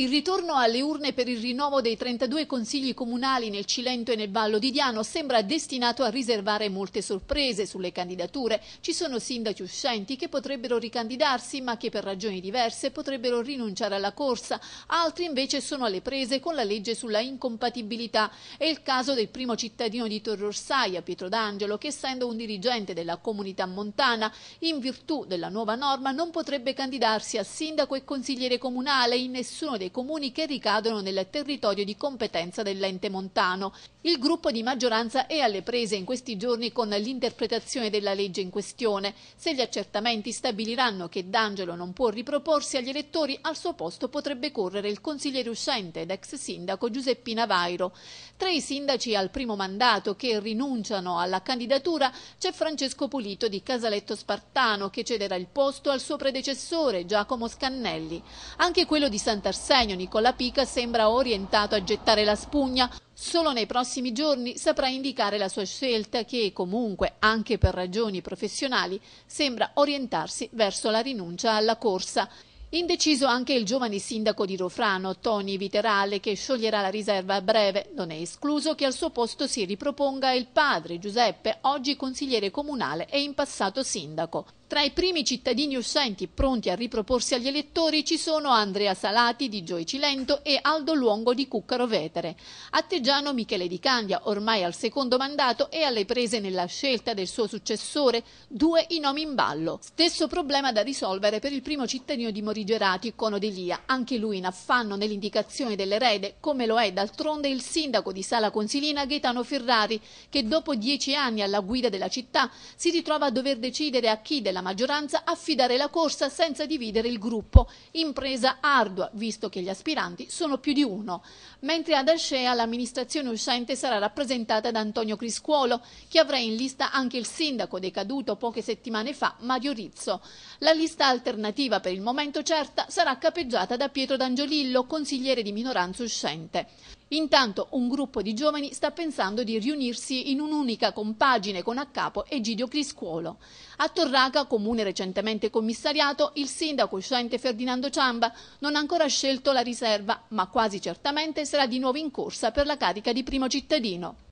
Il ritorno alle urne per il rinnovo dei 32 consigli comunali nel Cilento e nel Vallo di Diano sembra destinato a riservare molte sorprese sulle candidature. Ci sono sindaci uscenti che potrebbero ricandidarsi ma che per ragioni diverse potrebbero rinunciare alla corsa. Altri invece sono alle prese con la legge sulla incompatibilità. È il caso del primo cittadino di Torre Orsaia, Pietro D'Angelo, che essendo un dirigente della comunità montana, in virtù della nuova norma non potrebbe candidarsi a sindaco e consigliere comunale in nessuno dei comuni che ricadono nel territorio di competenza dell'ente montano. Il gruppo di maggioranza è alle prese in questi giorni con l'interpretazione della legge in questione. Se gli accertamenti stabiliranno che D'Angelo non può riproporsi agli elettori, al suo posto potrebbe correre il consigliere uscente ed ex sindaco Giuseppina Vairo. Tra i sindaci al primo mandato che rinunciano alla candidatura c'è Francesco Pulito di Casaletto Spartano che cederà il posto al suo predecessore Giacomo Scannelli. Anche quello di Sant'Arsenio Segno Nicola Pica sembra orientato a gettare la spugna. Solo nei prossimi giorni saprà indicare la sua scelta che comunque, anche per ragioni professionali, sembra orientarsi verso la rinuncia alla corsa. Indeciso anche il giovane sindaco di Rofrano, Tony Viterale, che scioglierà la riserva a breve. Non è escluso che al suo posto si riproponga il padre Giuseppe, oggi consigliere comunale e in passato sindaco. Tra i primi cittadini uscenti pronti a riproporsi agli elettori ci sono Andrea Salati di Gioia Cilento e Aldo Luongo di Cuccaro Vetere. Atteggiano Michele Di Candia, ormai al secondo mandato e alle prese nella scelta del suo successore, due i nomi in ballo. Stesso problema da risolvere per il primo cittadino di Morigerati, Cono Delia, anche lui in affanno nell'indicazione dell'erede, come lo è d'altronde il sindaco di Sala Consilina Gaetano Ferrari, che dopo dieci anni alla guida della città si ritrova a dover decidere a chi della la maggioranza affidare la corsa senza dividere il gruppo, impresa ardua visto che gli aspiranti sono più di uno. Mentre ad Alcea l'amministrazione uscente sarà rappresentata da Antonio Criscuolo, che avrà in lista anche il sindaco decaduto poche settimane fa, Mario Rizzo. La lista alternativa per il momento certa sarà capeggiata da Pietro D'Angiolillo, consigliere di minoranza uscente. Intanto un gruppo di giovani sta pensando di riunirsi in un'unica compagine con a capo Egidio Criscuolo. A Torraca, comune recentemente commissariato, il sindaco uscente Ferdinando Ciamba non ha ancora scelto la riserva, ma quasi certamente sarà di nuovo in corsa per la carica di primo cittadino.